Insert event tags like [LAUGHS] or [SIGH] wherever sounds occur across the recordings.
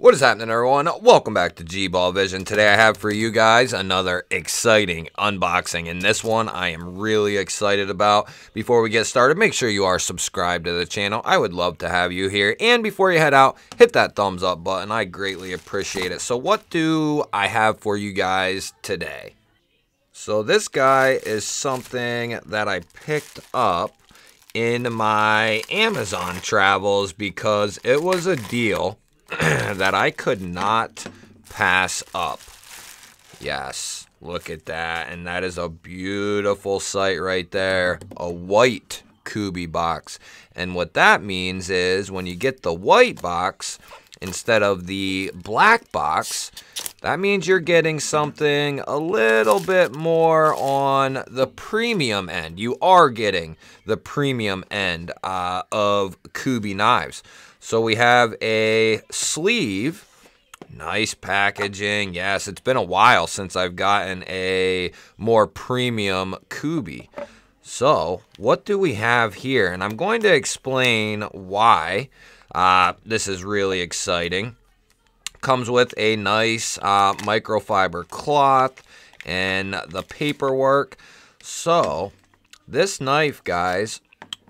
What is happening, everyone? Welcome back to GBall Vision. Today I have for you guys another exciting unboxing, and this one I am really excited about. Before we get started, make sure you are subscribed to the channel. I would love to have you here. And before you head out, hit that thumbs up button. I greatly appreciate it. So what do I have for you guys today? So this guy is something that I picked up in my Amazon travels because it was a deal [CLEARS THROAT] that I could not pass up. Yes, look at that. And that is a beautiful sight right there. A white Kubey box. And what that means is when you get the white box instead of the black box, that means you're getting something a little bit more on the premium end. You are getting the premium end uh, of Kubey knives. So we have a sleeve. Nice packaging. Yes, it's been a while since I've gotten a more premium Kubey. So, what do we have here? And I'm going to explain why uh, this is really exciting. Comes with a nice uh, microfiber cloth and the paperwork. So, this knife, guys,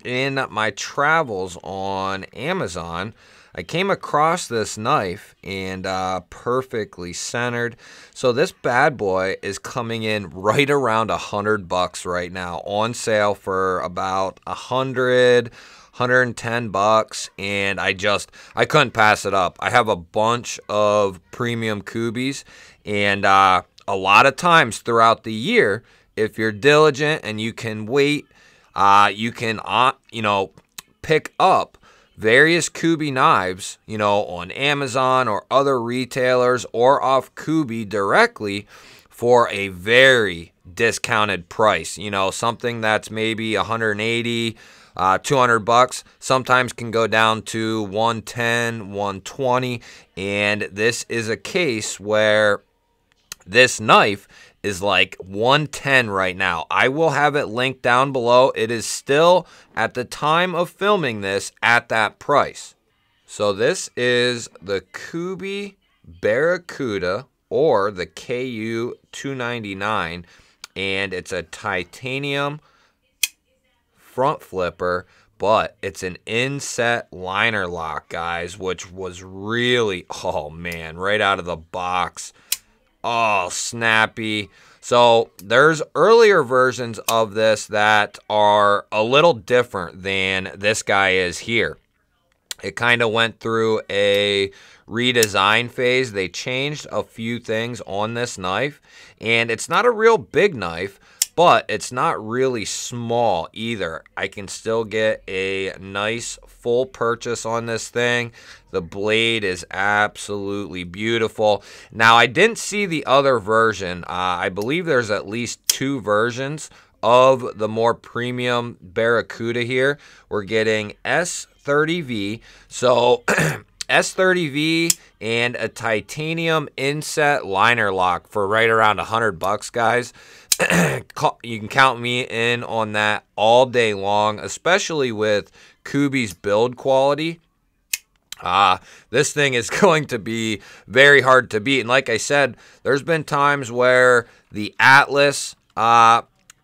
in my travels on Amazon, I came across this knife and uh, perfectly centered. So this bad boy is coming in right around a hundred bucks right now on sale for about a hundred, 110 bucks and I just I couldn't pass it up. I have a bunch of premium Kubeys and uh, a lot of times throughout the year if you're diligent and you can wait uh, you can, uh, you know, pick up various Kubey knives, you know, on Amazon or other retailers or off Kubey directly for a very discounted price. You know, something that's maybe 180, uh, 200 bucks, sometimes can go down to 110, 120. And this is a case where this knife is like 110 right now. I will have it linked down below. It is still at the time of filming this at that price. So this is the Kubey Barracuda or the KU 299 and it's a titanium front flipper but it's an inset liner lock guys which was really [LAUGHS] oh man right out of the box Oh, snappy. So there's earlier versions of this that are a little different than this guy is here. It kind of went through a redesign phase. They changed a few things on this knife, and it's not a real big knife, but it's not really small either. I can still get a nice full purchase on this thing. The blade is absolutely beautiful. Now, I didn't see the other version. Uh, I believe there's at least two versions of the more premium Barracuda here. We're getting S30V. So [CLEARS THROAT] S30V and a titanium inset liner lock for right around 100 bucks, guys. [CLEARS THROAT] you can count me in on that all day long, especially with Kubey's build quality. Uh, this thing is [LAUGHS] going to be very hard to beat. And like I said, there's been times where the Atlas uh,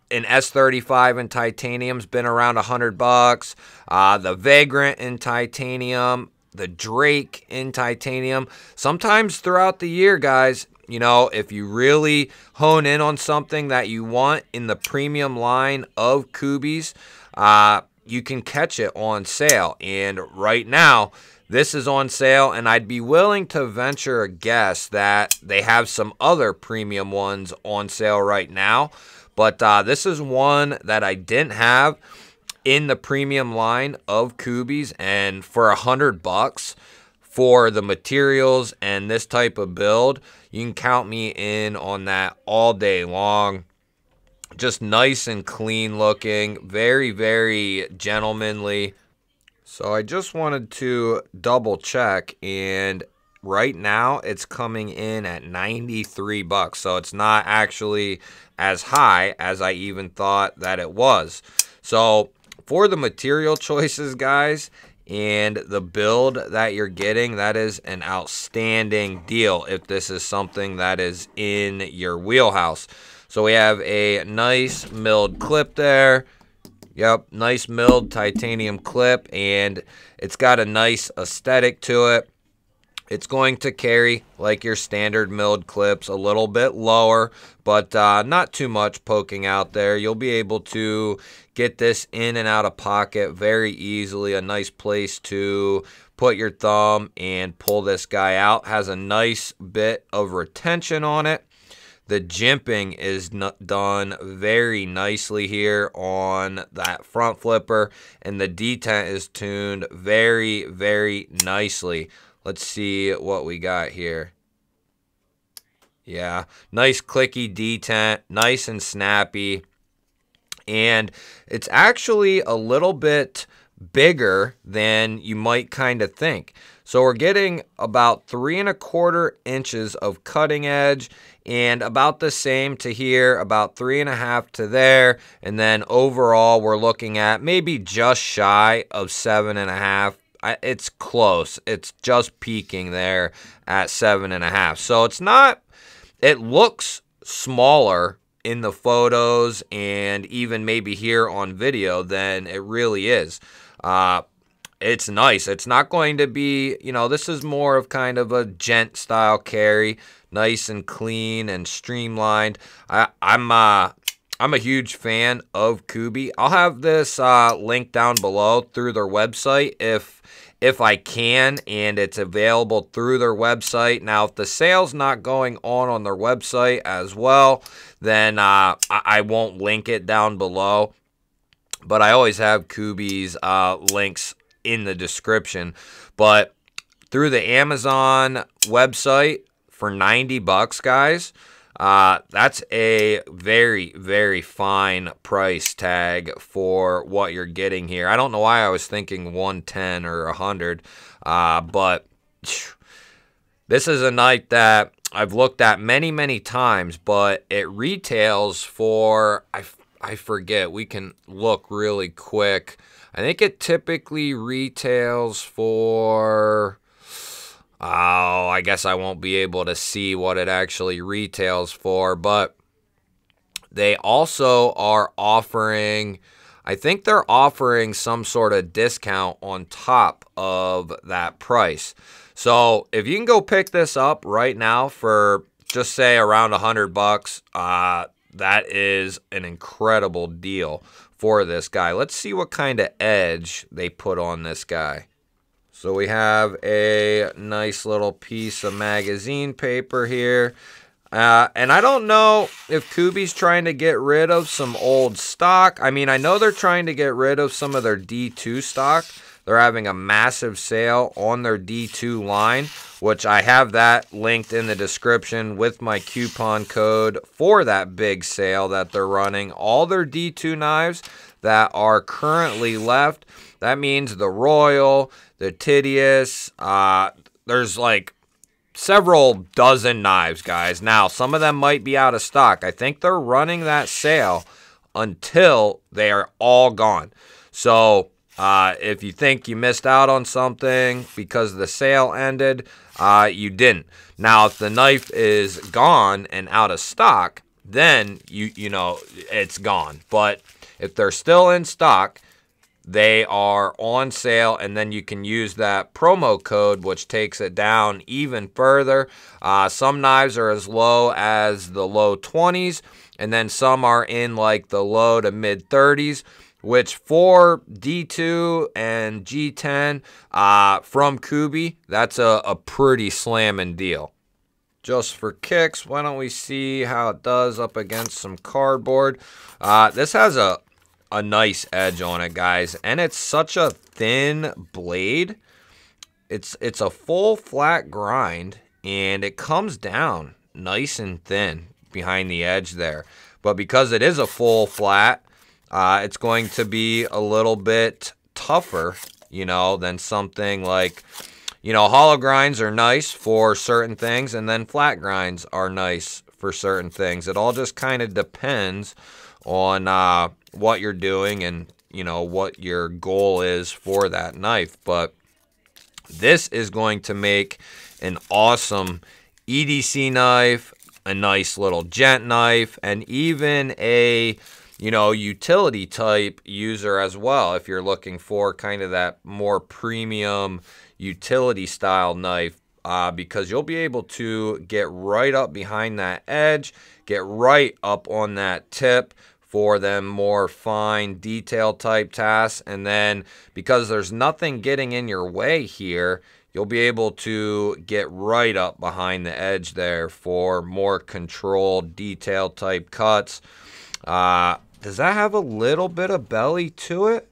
in S35 in titanium's been around 100 bucks. Uh, the Vagrant in titanium, the Drake in titanium. Sometimes throughout the year, guys, you know, if you really hone in on something that you want in the premium line of Kubeys, uh, you can catch it on sale. And right now, this is on sale, and I'd be willing to venture a guess that they have some other premium ones on sale right now. But uh, this is one that I didn't have in the premium line of Kubeys, and for a hundred bucks for the materials and this type of build, you can count me in on that all day long. Just nice and clean looking, very, very gentlemanly. So I just wanted to double check and right now it's coming in at 93 bucks. So it's not actually as high as I even thought that it was. So for the material [LAUGHS] choices, guys, and the build that you're getting, that is an outstanding deal if this is something that is in your wheelhouse. So we have a nice milled clip there. Yep, nice milled titanium clip, and it's got a nice aesthetic to it. It's going to carry like your standard milled clips, a little bit lower, but uh, not too much poking out there. You'll be able to get this in and out of pocket very easily. A nice place to put your thumb and pull this guy out. Has a nice bit of retention on it. The jimping is done very nicely here on that front flipper, and the detent is tuned very, very nicely. Let's see what we got here. Yeah, nice clicky detent, nice and snappy. And it's actually a little bit bigger than you might kind of think. So we're getting about three and a quarter inches of cutting edge and about the same to here, about three and a half to there. And then overall, we're looking at maybe just shy of seven and a half. It's close. It's just peaking there at seven and a half. So it's not, it looks smaller in the photos and even maybe here on video than it really is. Uh, it's nice. It's not going to be, you know, this is more of kind of a gent style carry, nice and clean and streamlined. I, I'm uh, I'm a huge fan of Kubey. I'll have this uh, link down below through their website if if I can, and it's available through their website. Now, if the sale's not going on on their website as well, then uh, I, I won't link it down below but I always have Kubey's uh, links in the description. But through the Amazon website for 90 bucks, guys, uh, that's a very, very fine price tag for what you're getting here. I don't know why I was thinking 110 or 100, uh, but [SNIFFS] this is a night that I've looked at many, many times, but it retails for, I, I forget, we can look really quick. I think it typically retails for. Oh, I guess I won't be able to see what it actually retails for, but they also are offering. I think they're offering some sort of discount on top of that price. So if you can go pick this up right now for just say around a hundred bucks, uh, that is an incredible deal for this guy. Let's see what kind of edge they put on this guy. So we have a nice little piece of magazine paper here. Uh, and I don't know if Kubey's trying to get rid of some old stock. I mean, I know they're trying to get rid of some of their D2 stock. They're having a massive sale on their D2 line, which I have that linked in the description with my coupon code for that big sale that they're running. All their D2 knives that are currently left, that means the Royal, the Titius, uh, there's like several dozen knives, guys. Now, some of them might be out of stock. I think they're running that sale until they are all gone. So uh, if you think you missed out on something because the sale ended, uh, you didn't. Now, if the knife is gone and out of stock, then you you know it's gone. But if they're still in stock, they are on sale, and then you can use that promo code, which takes it down even further. Uh, some knives are as low as the low 20s, and then some are in like the low to mid 30s which for D2 and G10 uh, from Kubey, that's a, a pretty slamming deal. Just for kicks, why don't we see how it does up against some cardboard. Uh, this has a, a nice edge on it, guys, and it's such a thin blade. It's, it's a full flat grind, and it comes down nice and thin behind the edge there. But because it is a full flat, uh, it's going to be a little bit tougher, you know, than something like, you know, hollow grinds are nice for certain things, and then flat grinds are nice for certain things. It all just kind of depends on uh, what you're doing and you know, what your goal is for that knife. But this is going to make an awesome EDC knife, a nice little gent knife, and even a you know, utility type user as well. If you're looking for kind of that more premium utility style knife, uh, because you'll be able to get right up behind that edge, get right up on that tip for them more fine detail type tasks. And then because there's nothing getting in your way here, you'll be able to get right up behind the edge there for more controlled detail type cuts. Uh, does that have a little bit of belly to it?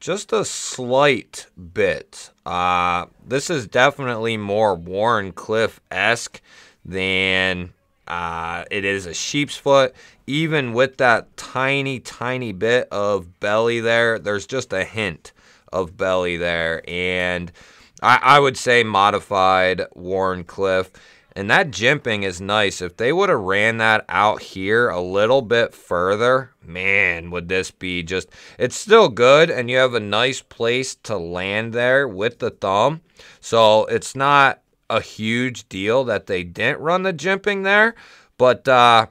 Just a slight bit. Uh, this is definitely more Wharncliffe-esque than uh, it is a sheep's foot. Even with that tiny, tiny bit of belly there, there's just a hint of belly there. And I, I would say modified Wharncliffe. And that jimping is nice. If they would have ran that out here a little bit further, man, would this be just... It's still good, and you have a nice place to land there with the thumb. So it's not a huge deal that they didn't run the jimping there. But uh,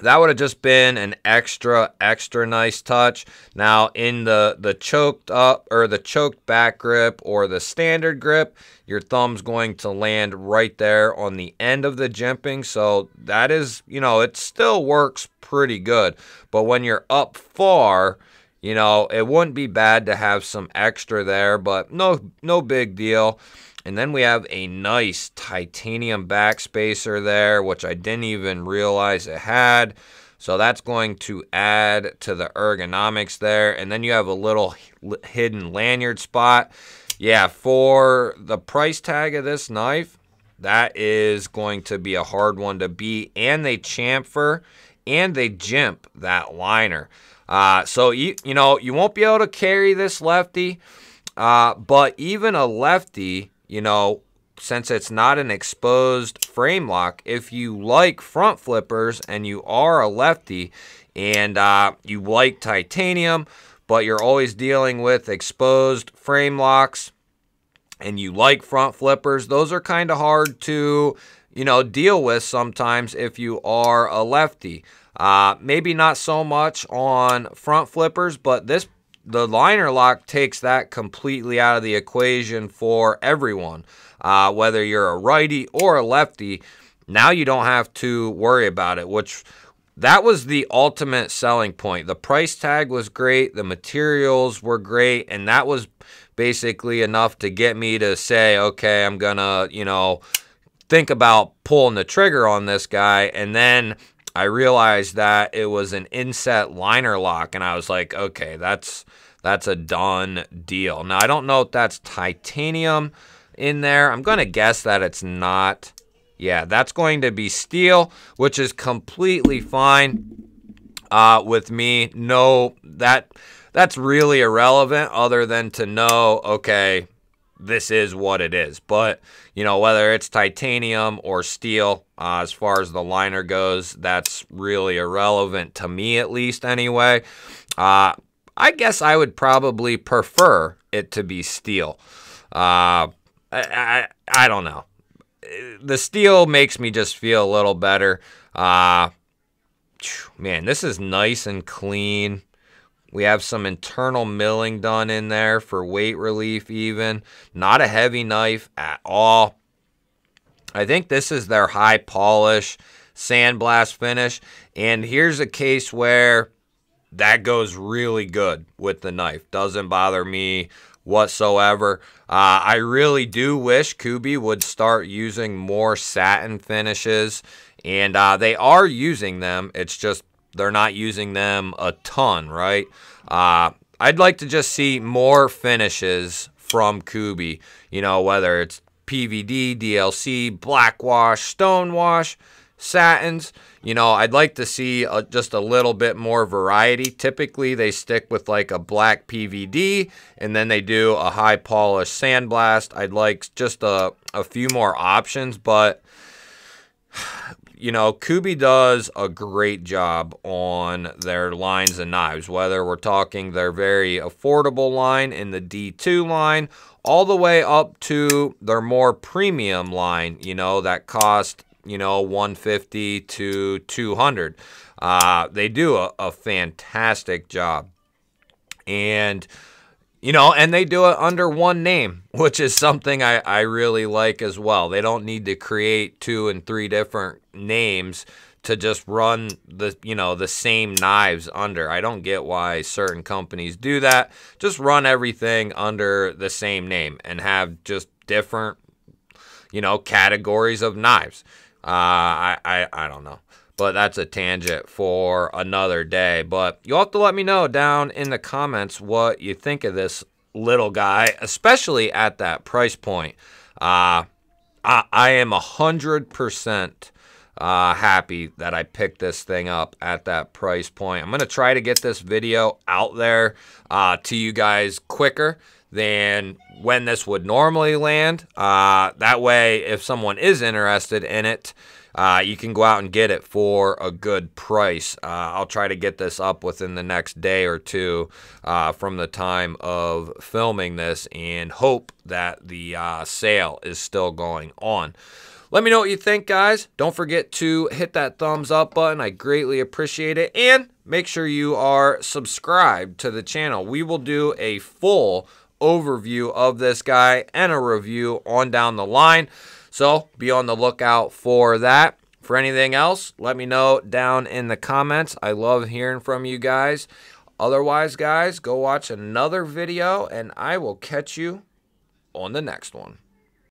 that would have just been an extra, extra nice touch. Now, in the, the choked up or the choked back grip or the standard grip, your thumb's going to land right there on the end of the jimping. So that is, you know, it still works pretty good. But when you're up far, you know, it wouldn't be bad to have some extra there, but no, no big deal. And then we have a nice titanium backspacer there, which I didn't even realize it had. So that's going to add to the ergonomics there. And then you have a little hidden lanyard spot. Yeah, for the price tag of this knife, that is going to be a hard one to beat. And they chamfer and they jimp that liner. Uh, so, you, you know, you won't be able to carry this lefty. Uh, but even a lefty you know, since it's not an exposed frame lock, if you like front flippers and you are a lefty and uh, you like titanium, but you're always dealing with exposed frame locks and you like front flippers, those are kind of hard to, you know, deal with sometimes if you are a lefty. Uh, maybe not so much on front flippers, but this the liner lock takes that completely out of the equation for everyone. Uh, whether you're a righty or a lefty, now you don't have to worry about it, which that was the ultimate selling point. The price tag was great, the materials were great, and that was basically enough to get me to say, okay, I'm gonna, you know, think about pulling the trigger on this guy. And then I realized that it was an inset liner lock, and I was like, okay, that's that's a done deal. Now I don't know if that's titanium in there. I'm gonna guess that it's not. Yeah, that's going to be steel, which is completely fine uh, with me. No, that that's really irrelevant other than to know, okay, this is what it is. But, you know, whether it's titanium or steel, uh, as far as the liner goes, that's really irrelevant to me, at least, anyway. Uh, I guess I would probably prefer it to be steel. Uh, I, I, I don't know. The steel makes me just feel a little better. Uh, man, this is nice and clean. We have some internal milling done in there for weight relief even. Not a heavy knife at all. I think this is their high polish sandblast finish. And here's a case where that goes really good with the knife. Doesn't bother me whatsoever. Uh, I really do wish Kubey would start using more satin finishes. And uh, they are using them. It's just they're not using them a ton, right? Uh, I'd like to just see more finishes from Kubey, You know, whether it's PVD, DLC, black wash, stone wash, satins. You know, I'd like to see a, just a little bit more variety. Typically, they stick with like a black PVD and then they do a high polish sandblast. I'd like just a, a few more options, but you know, Kubey does a great job on their lines and knives, whether we're talking their very affordable line in the D2 line, all the way up to their more premium line, you know, that cost, you know, 150 to 200. Uh, they do a, a fantastic job. And, you know, and they do it under one name, [LAUGHS] which is something I, I really like as well. They don't need to create two and three different names to just run the you know the same knives under. I don't get why certain companies do that. Just run everything under the same name and have just different you know categories of knives. Uh, I, I I don't know. But that's a tangent for another day. But you'll have to let me know down in the comments what you think of this little guy, especially at that price point. Uh, I, I am a hundred percent uh, happy that I picked this thing up at that price point. I'm going to try to get this video out there uh, to you guys quicker than when this would normally land. Uh, that way, if someone is interested in it, uh, you can go out and get it for a good price. Uh, I'll try to get this up within the next day or two uh, from the time of filming this and hope that the uh, sale is still going on. Let me know what you think, guys. Don't forget to hit that thumbs up button. I greatly appreciate it. And make sure you are subscribed to the channel. We will do a full overview of this guy and a review on down the line. So be on the lookout for that. For anything else, let me know down in the comments. I love hearing from you guys. Otherwise, guys, go watch another video and I will catch you on the next one.